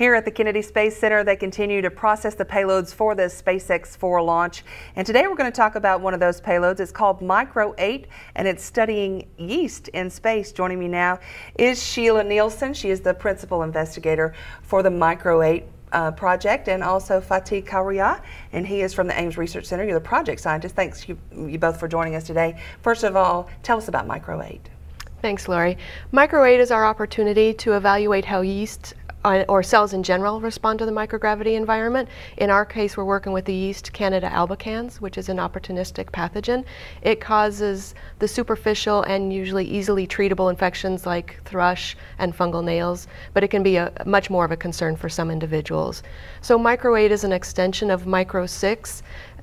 Here at the Kennedy Space Center, they continue to process the payloads for the SpaceX 4 launch. And today we're going to talk about one of those payloads. It's called Micro 8, and it's studying yeast in space. Joining me now is Sheila Neilsen. She is the principal investigator for the Micro 8 uh, project and also Fathi Karouia, and he is from the Ames Research Center. You're the project scientist. Thanks you, you both for joining us today. First of all, tell us about Micro 8. Thanks, Lori. Micro 8 is our opportunity to evaluate how yeast uh, or cells in general respond to the microgravity environment. In our case, we're working with the yeast Candida albicans, which is an opportunistic pathogen. It causes the superficial and usually easily treatable infections like thrush and fungal nails, but it can be a, much more of a concern for some individuals. So Micro 8 is an extension of Micro 6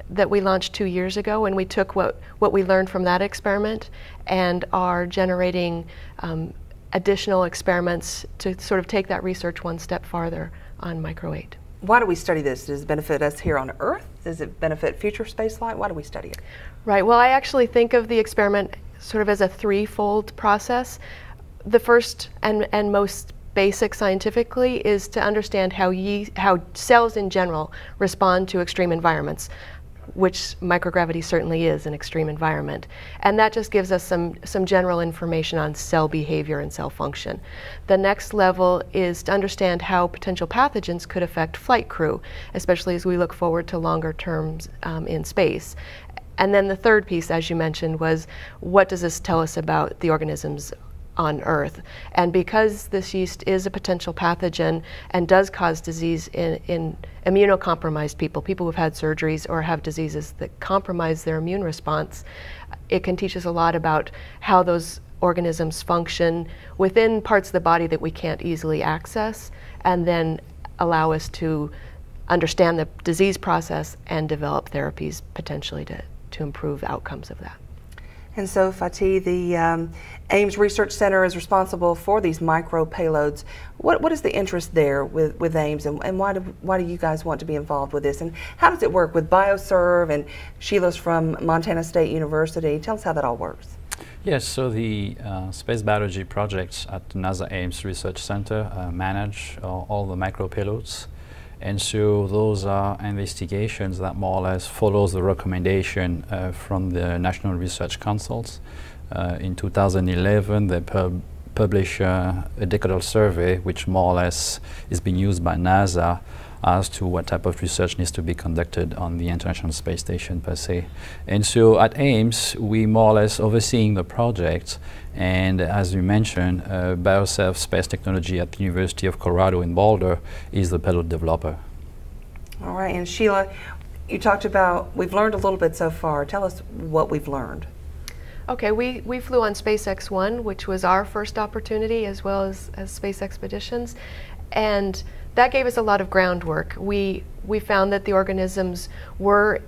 that we launched two years ago, and we took what, what we learned from that experiment and are generating um, additional experiments to sort of take that research one step farther on Micro 8. Why do we study this? Does it benefit us here on Earth? Does it benefit future spaceflight? Why do we study it? Right. Well, I actually think of the experiment sort of as a threefold process. The first and, and most basic scientifically is to understand how, ye- how cells in general respond to extreme environments which microgravity certainly is an extreme environment. And that just gives us some, some general information on cell behavior and cell function. The next level is to understand how potential pathogens could affect flight crew, especially as we look forward to longer terms um, in space. And then the third piece, as you mentioned, was what does this tell us about the organisms on Earth. And because this yeast is a potential pathogen and does cause disease in, in immunocompromised people, people who've had surgeries or have diseases that compromise their immune response, it can teach us a lot about how those organisms function within parts of the body that we can't easily access and then allow us to understand the disease process and develop therapies potentially to, to improve outcomes of that. And so, Fathi, the um, Ames Research Center is responsible for these micro payloads. What, what is the interest there with, with Ames, and, and why, do, why do you guys want to be involved with this? And how does it work with Bioserve and Sheila's from Montana State University? Tell us how that all works. Yes, so the uh, space biology projects at NASA Ames Research Center uh, manage uh, all the micro payloads. And so those are investigations that more or less follows the recommendation uh, from the National Research Councils. Uh, in 2011, they pub published uh, a decadal survey, which more or less is being used by NASA as to what type of research needs to be conducted on the International Space Station per se. And so at Ames, we more or less overseeing the project and as you mentioned, uh, Bioserve Space Technology at the University of Colorado in Boulder is the payload developer. All right, and Sheila, you talked about, we've learned a little bit so far. Tell us what we've learned. Okay, we, we flew on SpaceX 1, which was our first opportunity as well as, as Space Expeditions. And that gave us a lot of groundwork. We, we found that the organisms were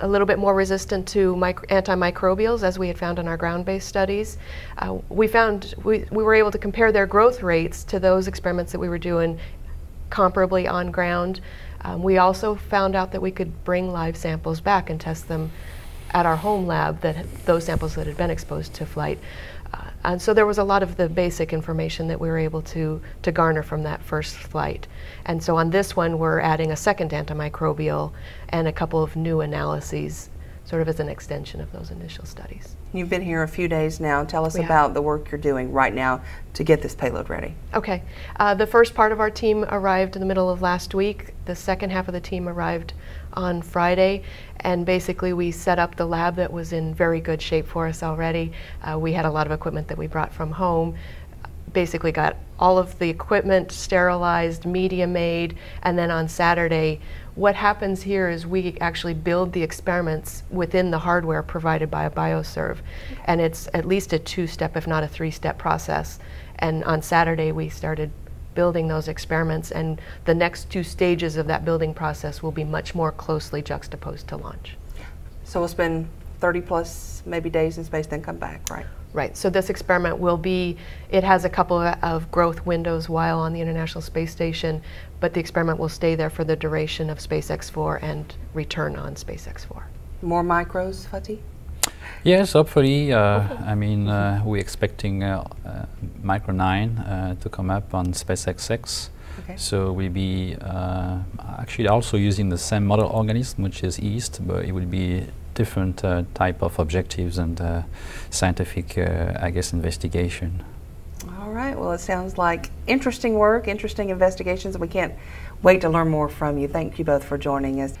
a little bit more resistant to antimicrobials as we had found in our ground-based studies. Uh, we found we, we were able to compare their growth rates to those experiments that we were doing comparably on ground. Um, we also found out that we could bring live samples back and test them at our home lab that those samples that had been exposed to flight. Uh, and so there was a lot of the basic information that we were able to, to garner from that first flight. And so on this one, we're adding a second antimicrobial and a couple of new analyses sort of as an extension of those initial studies. You've been here a few days now. Tell us about the work you're doing right now to get this payload ready. Okay. Uh, the first part of our team arrived in the middle of last week. The second half of the team arrived on Friday, and basically we set up the lab that was in very good shape for us already. Uh, we had a lot of equipment that we brought from home basically got all of the equipment sterilized, media made, and then on Saturday, what happens here is we actually build the experiments within the hardware provided by a Bioserve. And it's at least a two step, if not a three step process. And on Saturday, we started building those experiments, and the next two stages of that building process will be much more closely juxtaposed to launch. So we'll spend 30 plus maybe days in space, then come back, right? Right, so this experiment will be, it has a couple of growth windows while on the International Space Station, but the experiment will stay there for the duration of SpaceX-4 and return on SpaceX-4. More micros, Fathi? Yes, hopefully. Uh, I mean, uh, we're expecting uh, uh Micro 9 uh, to come up on SpaceX 6. Okay. So we'll be uh, actually also using the same model organism, which is yeast, but it will be different uh, type of objectives and uh, scientific, uh, I guess, investigation. All right. Well, it sounds like interesting work, interesting investigations, and we can't wait to learn more from you. Thank you both for joining us.